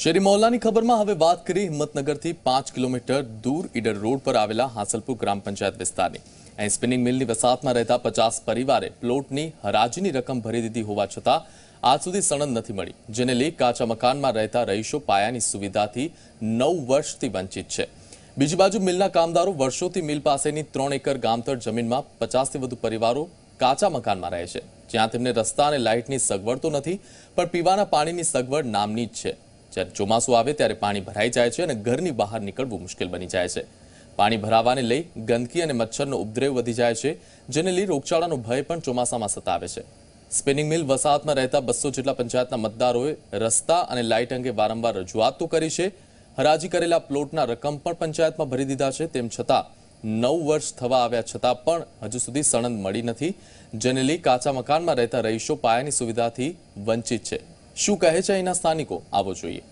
શેરી મોહલ્લાની ખબરમાં હવે વાત કરી હિંમતનગરથી પાંચ કિલોમીટર દૂર ઈડર રોડ પર આવેલા હાંસલપુર ગ્રામ પંચાયત વિસ્તારની. અહીં સ્પિનિંગ મિલની વસાહતમાં રહેતા પચાસ પરિવારે પ્લોટની હરાજીની રકમ ભરી દીધી હોવા છતાં આજ સુધી સણદ નથી મળી, જેને લઈ કાચા મકાનમાં રહેતા રહીશો પાયાની સુવિધાથી નવ વર્ષથી વંચિત છે. બીજી બાજુ મિલના કામદારો વર્ષોથી મિલ પાસેની ત્રણ એકર ગામતળ જમીનમાં પચાસથી વધુ પરિવારો કાચા મકાનમાં રહે છે, જ્યાં તેમને રસ્તા અને લાઇટની સગવડ તો નથી, પણ પીવાના પાણીની સગવડ નામની જ છે. જ્યારે ચોમાસું આવે ત્યારે પાણી ભરાઈ જાય છે અને ઘરની બહાર નીકળવું મુશ્કેલ બની જાય છે. પાણી ભરાવાને લઈ ગંદકી અને મચ્છરનો ઉપદ્રવ વધી જાય છે, જેને લઈ રોગચાળાનો ભય પણ ચોમાસામાં સતાવે છે. સ્પિનિંગ મિલ વસાહતમાં રહેતા બસો જેટલા પંચાયતના મતદારોએ રસ્તા અને લાઇટ અંગે વારંવાર રજૂઆત તો કરી છે. હરાજી કરેલા પ્લોટના રકમ પણ પંચાયતમાં ભરી દીધા છે, તેમ છતાં નવ વર્ષ થવા આવ્યા છતાં પણ હજુ સુધી સણદ મળી નથી, જેને લઈ કાચા મકાનમાં રહેતા રહીશો પાયાની સુવિધાથી વંચિત છે. શું કહે છે અહીંના સ્થાનિકો? આવો જોઈએ.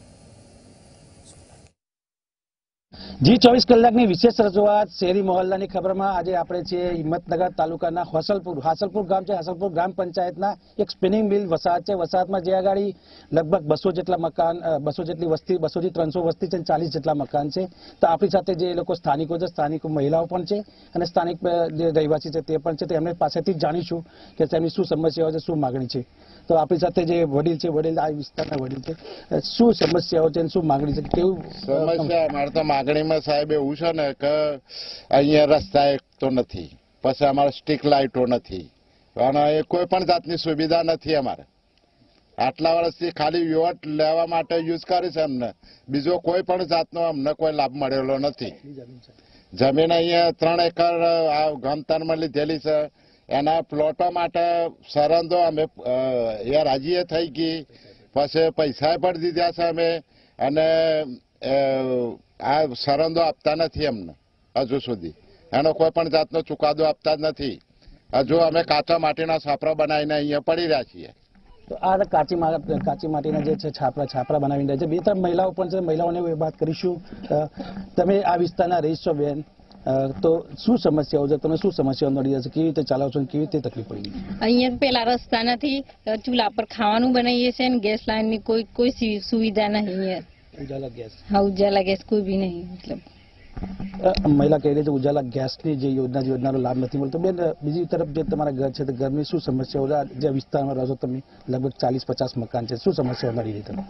જી, ચોવીસ કલાકની વિશેષ રજૂઆત શેરી મોહલ્લાની ખબરમાં આજે આપણે છીએ હિંમતનગર તાલુકાના હોસલપુર, હાસલપુર ગામ છે. હાસલપુર ગ્રામ પંચાયતના એક સ્પિનિંગ મિલ વસાહત છે. વસાહતમાં જે આગળ લગભગ બસો જેટલા મકાન બસો જેટલી વસ્તી બસોથી ત્રણસો વસ્તી છે ચાલીસ જેટલા મકાન છે. તો આપણી સાથે જે લોકો સ્થાનિકો છે, સ્થાનિક મહિલાઓ પણ છે અને સ્થાનિક જે રહેવાસી છે તે પણ છે. તો એમને પાસેથી જાણીશું કે તેમની શું સમસ્યાઓ છે, શું માગણી છે. તો આપણી સાથે જે વડીલ છે, વડીલ આ વિસ્તારના વડીલ છે શું સમસ્યાઓ છે શું માગણી છે, કેવું સમસ્યા તો માગણીમાં સાહેબ એવું છે ને કે અહીંયા રસ્તા એક તો નથી, પછી અમારે સ્ટ્રીક લાઇટો નથી, અને એ કોઈ પણ જાતની સુવિધા નથી અમારે. આટલા વર્ષથી ખાલી વોટ લેવા માટે યુઝ કરી છે અમને. બીજો કોઈ પણ જાતનો અમને કોઈ લાભ મળેલો નથી. જમીન અહીંયા ત્રણ એકર, આ ગામતરમાં લીધેલી છે. એના પ્લોટો માટે સરંદો અમે એ રાજીએ થઈ ગઈ. પછી પૈસા પણ દીધા છે અમે. અને આ સરંદો આપતા નથી અમને હજુ સુધી. એનો કોઈ પણ જાતનો ચુકાદો આપતા જ નથી. હજુ અમે કાચા માટીના છાપરા બનાવીને અહીંયા પડી રહ્યા છીએ. તો આ કાચી કાચી માટીના જે છે છાપરા છાપરા બનાવી રહ્યા છે. બે ત્રણ મહિલાઓ પણ છે મહિલાઓને વાત કરીશું. તમે આ વિસ્તારના રહીશ છો બેન તો શું સમસ્યાઓ છે? તમે શું સમસ્યાઓ નડી જશે કેવી રીતે ચલાવો છો કેવી રીતે તકલીફ પડી અહીંયા પેલા રસ્તા નથી. ચૂલા પર ખાવાનું બનાવીએ છીએ ને ગેસ લાઇનની કોઈ કોઈ સુવિધા નહીં અહીંયા. ઉજાલા ગેસ હા ઉજાલા ગેસ કોઈ બી નહીં મતલબ. મહિલા કહી રહી છે ઉજાલા ગેસની જે યોજના યોજનાનો લાભ નથી મળતો. બેન બીજી તરફ જે તમારા ઘર છે તો ઘરની શું સમસ્યાઓ જે વિસ્તારમાં રહો છો તમે લગભગ ચાલીસ પચાસ મકાન છે શું સમસ્યાઓ નડી રહી તમે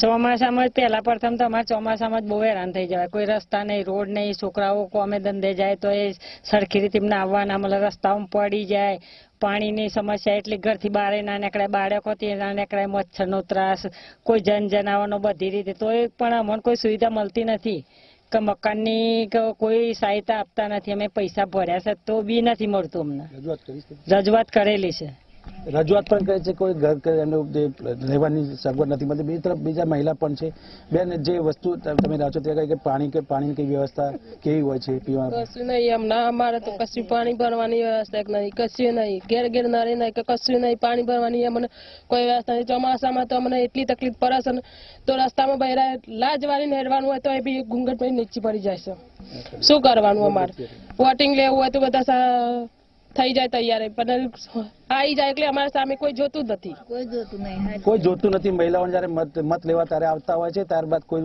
ચોમાસામાં જ પહેલા પ્રથમ તો અમારે ચોમાસામાં જ બહુ હેરાન થઈ જવાય. કોઈ રસ્તા નહીં રોડ નહીં છોકરાઓ કોમે ધંધે જાય તો એ સરખી રીતે એમને આવવાના મતલબ રસ્તામાં પડી જાય. પાણીની સમસ્યા એટલી ઘરથી બહાર ના નીકળે બાળકોથી ના નીકળે મચ્છરનો ત્રાસ કોઈ જન જનાવરનો બધી રીતે તો એ પણ અમને કોઈ સુવિધા મળતી નથી. કે મકાનની કોઈ સહાયતા આપતા નથી અમે પૈસા ભર્યા છે તો બી નથી મળતું અમને. રજૂઆત કરેલી છે. રજૂઆત પણ કરે છે કોઈ ઘર જે રહેવાની સગવડ નથી મળતી. બીજી તરફ બીજા મહિલા પણ છે. બેન જે વસ્તુ તમે રહો છો તે કહે કે પાણી કે પાણીની કઈ વ્યવસ્થા કેવી હોય છે પીવા કશું નહીં હમણાં અમારે તો કશું પાણી ભરવાની વ્યવસ્થા નહીં કશું નહીં. ઘેર ઘેર નળી નહીં કે કશું નહીં પાણી ભરવાની અમને કોઈ વ્યવસ્થા નહીં. ચોમાસામાં તો અમને એટલી તકલીફ પડે છે તો રસ્તામાં બહેરા લાજ વાળીને હેરવાનું હોય તો એ બી ઘૂંઘટ પછી નીચે પડી જાય છે. શું કરવાનું અમારે? વોટિંગ લેવું હોય તો બધા સા- થઈ જાય તૈયાર પણ આવી જાય એટલે અમારા સામે કોઈ જોતું જ નથી. કોઈ જોતું નહીં કોઈ જોતું નથી. મહિલાઓને જયારે મત મત લેવા ત્યારે આવતા હોય છે ત્યારબાદ કોઈ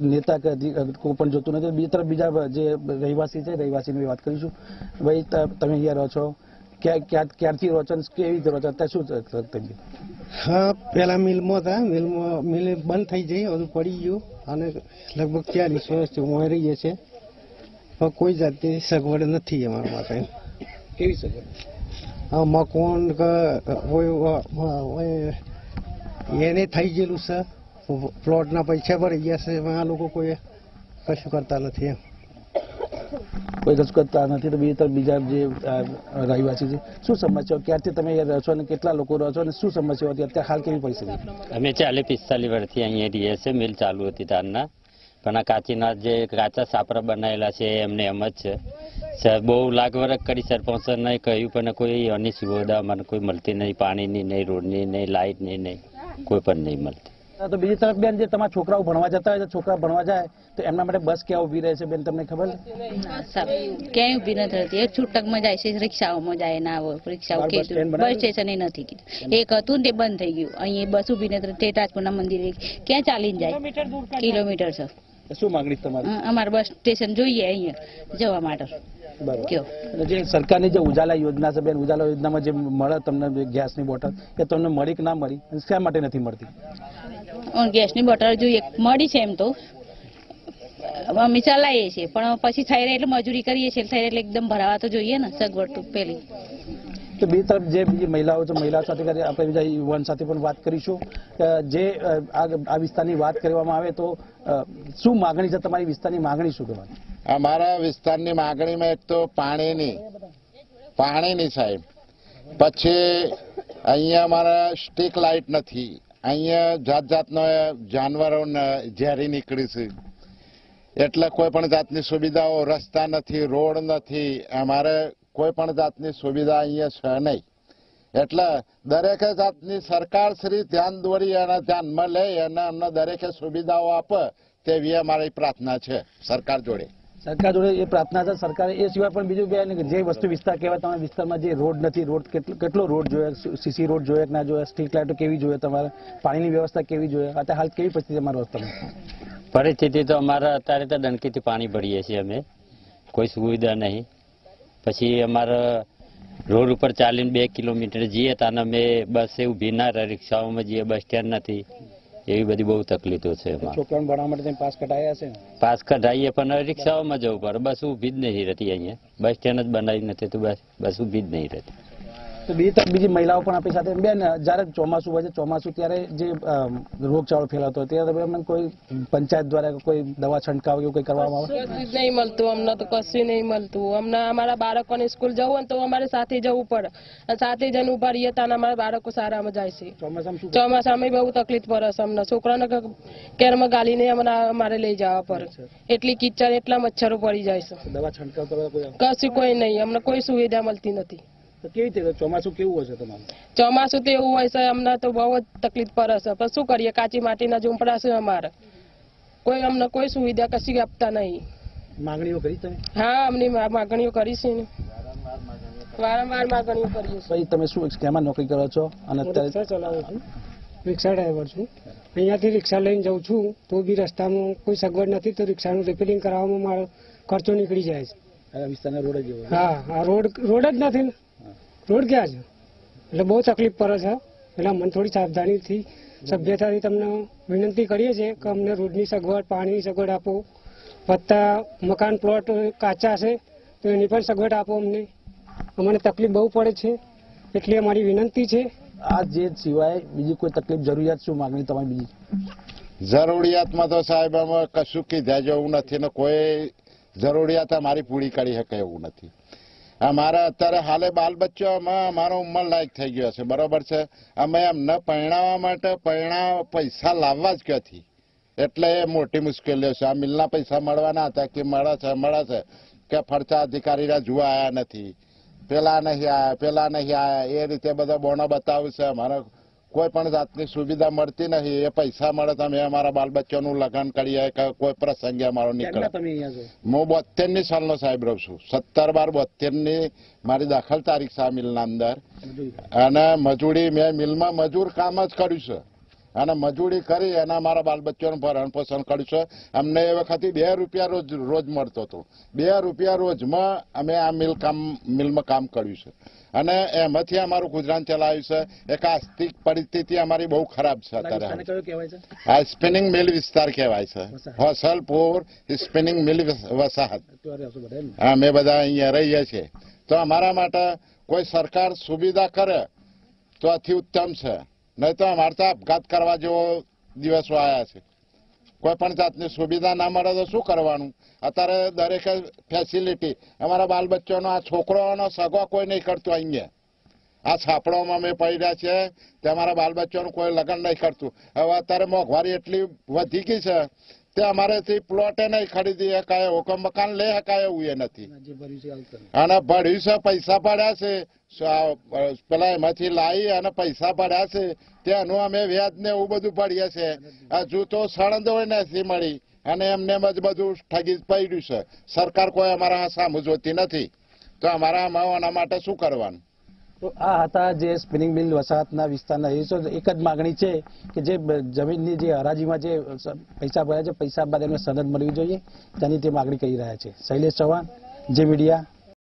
નેતા કે કોઈ પણ જોતું નથી. બીજા તરફ બીજા જે રહેવાસી છે રહેવાસીની વાત કરીશું. ભાઈ ત- તમે અહીંયા રહો છો. ક્યાં ક્યાં ક્યારથી રહો છો અને કેવી રીતે રહો છો? અત્યારે શું તકલીફ હા પેલા મિલમાં હતા. મિલમાં મિલ બંધ થઈ જઈ બધું પડી ગયું. અને લગભગ ચાલીસ વર્ષથી હું રહીએ છીએ. પણ કોઈ જાતની સગવડ નથી અમારા માટે. કેવી સગવડ મકાન એને થઈ ગયેલું છે. પ્લોટના પૈસા ભરી ગયા છે. એમાં આ લોકો કોઈ કશું કરતા નથી એમ. કોઈ કશું કરતા નથી. તો બીજા બીજા જે રહીવાસી છે શું સમસ્યાઓ? ક્યારથી તમે અહીંયા રહો છો અને કેટલા લોકો રહો છો અને શું સમસ્યાઓ હતી? અત્યારે હાલ કેવી પરિસ્થિતિ અમે ચાલે પિસ્તાલીસ વર્ષથી અહીંયા રહીએ છીએ. મિલ ચાલુ હતી તારના પણ આ કાચીના જે કાચા સાપરા બનાવેલા છે એમને એમ જ છે. સર બહુ લાગવરક કરી સરપંચને કહ્યું પણ કોઈ અન્ય સુવિધા મને કોઈ મળતી નહીં. પાણીની નહીં રોડની નહીં લાઇટની નહીં કોઈ પણ નહીં મળતી. તો બીજી તરફ બેન જે તમારા છોકરાઓ ભણવા જતા હોય તો છોકરા ભણવા જાય તો એમના માટે બસ ક્યાં ઊભી રહે છે બેન તમને ખબર? ક્યાંય ઊભી નથી રહેતી એક છૂટકમાં જાય છે રિક્ષાઓમાં જાય ના હોય. રિક્ષાઓ બસ સ્ટેશન એ નથી કીધું. એક હતું ને તે બંધ થઈ ગયું. અહીંયા બસ ઊભી નથી રહેતી રાજપુરના મંદિરે ક્યાં ચાલીને જાય? કિલોમીટર છે. શું માંગણી તમારી? અમારે બસ સ્ટેશન જોઈએ અહીંયા જવા માટે. બરાબર. જે સરકારની જે ઉજાલા યોજના છે બેન ઉજાલા યોજનામાં જે મળે તમને ગેસ ગેસની બોટલ એ તમને મળી કે ના મળી? શા માટે નથી મળતી? ગેસ ગેસની બોટલ જોઈએ મળી છે એમ તો. અમે ચલાવીએ છીએ પણ પછી થઈ રહે એટલે મજૂરી કરીએ છીએ થઈ એટલે એકદમ ભરાવા તો જોઈએ ને સગવડ તો પેલી. તો બીજી તરફ જે બીજી મહિલાઓ છે મહિલાઓ સાથે આપણે બીજા યુવાન સાથે પણ વાત કરીશું. કે જે આ વિસ્તારની વાત કરવામાં આવે તો શું માગણી છે તમારી વિસ્તારની માગણી શું કહેવાય? અમારા વિસ્તારની માગણીમાં એક તો પાણીની પાણીની સાહેબ. પછી અહીંયા અમારા સ્ટ્રીક લાઇટ નથી. અહીંયા જાત જાતનો જાનવરો ઝેરી નીકળી છે. એટલે કોઈ પણ જાતની સુવિધાઓ, રસ્તા નથી, રોડ નથી. અમારે કોઈ પણ જાતની સુવિધા અહીંયા છે નહીં. એટલે દરેકે જાતની સરકાર શ્રી ધ્યાન દોરી અને ધ્યાનમાં લે અને અમને દરેકે સુવિધાઓ આપે તેવી અમારી પ્રાર્થના છે સરકાર જોડે. સરકાર જોડે એ પ્રાર્થના છે. સરકારે એ સિવાય પણ બીજું કહેવાય કે જે વસ્તુ વિસ્તાર કહેવાય તમારા વિસ્તારમાં જે રોડ નથી રોડ કેટલો કેટલો રોડ જોઈએ સીસી રોડ જોઈએ કે ના જોઈએ સ્ટ્રીટ લાઇટો કેવી જોઈએ તમારે? પાણીની વ્યવસ્થા કેવી જોઈએ અત્યારે હાલ કેવી પરિસ્થિતિ અમારા રસ્તામાં પરિસ્થિતિ તો અમારા અત્યારે તો ડંકીથી પાણી ભરીએ છીએ અમે. કોઈ સુવિધા નહીં. પછી અમારા રોડ ઉપર ચાલીને બે કિલોમીટર જઈએ તાને અમે એ ઊભી ના રહે રિક્ષાઓમાં જઈએ બસ સ્ટેન્ડ નથી. એવી બધી બહુ તકલીફો છે છોકરાઓને ભણવા માટે પાસ કઢાયા છે પાસ કઢાઈએ પણ રિક્ષાઓમાં જવું પડે. બસ ઊભી જ નહીં રહેતી અહીંયા. બસ સ્ટેન્ડ જ બનાવી નથી તો બસ બસ ઊભી જ નહીં રહેતી. તો બીજી તરફ બીજી મહિલાઓ પણ આપણી સાથે. બેન જ્યારે ચોમાસું હોય છે ચોમાસું ત્યારે જે રોગચાળો ફેલાતો હોય ત્યારે અમને કોઈ પંચાયત દ્વારા કોઈ દવા છંટકાવ એવું કંઈ કરવામાં આવે? નહીં મળતું અમને તો કશું નહીં મળતું. અમને અમારા બાળકોને સ્કૂલ જવું હોય તો અમારે સાથે જવું પડે. અને સાથે જઈને ઊભા રહીએ તો અમારા બાળકો સારામાં જાય છે. ચોમાસામાં બહુ તકલીફ પડે છે અમને. છોકરાને કેરમાં ગાલીને અમને અમારે લઈ જવા પડે. એટલી કિચડ એટલા મચ્છરો પડી જાય છે. દવા છંટકાવ કરવા કશું કોઈ નહીં. અમને કોઈ સુવિધા મળતી નથી. તો કેવી રીતે ચોમાસું કેવું હશે તમારું? ચોમાસું તો એવું હોય છે અમને તો બહુ જ તકલીફ પડે છે પણ શું કરીએ કાચી માટીના ઝૂંપડા છે અમારે. કોઈ અમને કોઈ સુવિધા કશી આપતા નહીં. માંગણીઓ કરી તમે? હા અમની માંગણીઓ કરી છે વારંવાર માગણીઓ કરીએ છીએ. તમે શું કેમાં નોકરી કરો છો? અને અત્યારે રિક્ષા ચલાવું છું. રિક્ષા ડ્રાઈવર છું. અહીંયાથી રિક્ષા લઈને જાઉં છું તો બી રસ્તામાં કોઈ સગવડ નથી તો રિક્ષાનું રિપેરિંગ કરાવવામાં મારો ખર્ચો નીકળી જાય છે. આ વિસ્તારના રોડ જ એવો. હા રોડ રોડ જ નથી ને. રોડ ક્યાં છે. એટલે બહુ તકલીફ પડે છે. એટલે અમને થોડી સાવધાનીથી સભ્યતાથી તમને વિનંતી કરીએ છીએ કે અમને રોડની સગવડ પાણીની સગવડ આપો. વધતા મકાન પ્લોટ કાચા છે તો એની પણ સગવડ આપો અમને. અમને તકલીફ બહુ પડે છે એટલે અમારી વિનંતી છે. આ જે સિવાય બીજી કોઈ તકલીફ જરૂરિયાત શું માંગણી તમારી બીજી? જરૂરિયાતમાં તો સાહેબ અમે કશું કીધા જેવું નથી ને કોઈ જરૂરિયાત અમારી પૂરી કરી શકે એવું નથી. અમારા અત્યારે હાલે બાલ બચ્ચો અમે અમારો ઉંમર લાયક થઈ ગયો છે. બરોબર છે? અમે એમને પરણાવવા માટે પરણા પૈસા લાવવા જ ક્યાંથી? એટલે એ મોટી મુશ્કેલીઓ છે. આ મિલના પૈસા મળવાના હતા કે મળે છે મળે છે કે ફરતા અધિકારીના જોવા આવ્યા નથી? પેલા નહીં આયા, પેલા નહીં આયા. એ રીતે બધા બોનો બતાવું છે. અમારે કોઈ પણ જાતની સુવિધા મળતી નથી એ પૈસા મળે તો અમે અમારા બાલ બચ્ચાનું લગ્ન કરીએ કે કોઈ પ્રસંગે અમારો નીકળે. તમે હું બોતેરની સાલનો સાહેબ રહું છું. સત્તર બાર બોતેરની મારી દાખલ તારીખ છે આ મિલના અંદર. અને મજૂરી મેં મિલમાં મજૂર કામ જ કર્યું છે. અને મજૂરી કરી અને અમારા બાલ બચ્ચાનું ભરણ પોષણ કર્યું છે. અમને એ વખતે બે રૂપિયા રોજ રોજ મળતો હતો. બે રૂપિયા રોજમાં અમે આ મિલ કામ મિલમાં કામ કર્યું છે. અને એમાંથી અમારું ગુજરાન ચલાવ્યું છે. એક આર્થિક પરિસ્થિતિ અમારી બહુ ખરાબ છે અત્યારે. આ સ્પિનિંગ મિલ વિસ્તાર કહેવાય છે. હોસલપુર સ્પિનિંગ મિલ વસાહત. અમે બધા અહીંયા રહીએ છીએ. તો અમારા માટે કોઈ સરકાર સુવિધા કરે તો અતિ ઉત્તમ છે. નહીં તો અમારે તો આપઘાત કરવા જેવો દિવસો આવ્યા છે. કોઈ પણ જાતની સુવિધા ના મળે તો શું કરવાનું? અત્યારે દરેકે ફેસિલિટી અમારા બાલ બચ્ચાનો આ છોકરોનો સગો કોઈ નહીં કરતું અહીંયા. આ છાપડોમાં અમે પડ્યા છે તે અમારા બાલ બચ્ચાનું કોઈ લગ્ન નહીં કરતું. હવે અત્યારે મોંઘવારી એટલી વધી ગઈ છે તે અમારેથી પ્લોટે નહીં ખરીદી શકાય હુકમ મકાન લઈ શકાય એવું એ નથી. અને ભર્યું છે પૈસા ભર્યા છે પેલા એમાંથી લાવી અને પૈસા ભર્યા છે તેનું અમે વ્યાજ ને એવું બધું ભરીએ છે હજુ તો સળંદ હોય નથી મળી અને એમને એમ જ બધું ઠગી પડ્યું છે. સરકાર કોઈ અમારા સામુ જોતી નથી. તો અમારા આના માટે શું કરવાનું? તો આ હતા જે સ્પિનિંગ મિલ વસાહતના વિસ્તારના રહીશો એક જ માગણી છે કે જે જમીનની જે હરાજીમાં જે પૈસા ભર્યા છે, પૈસા બાદ એમને સનદ મળવી જોઈએ. તેની તે માગણી કરી રહ્યા છે. શૈલેષ ચૌહાણ, જે મીડિયા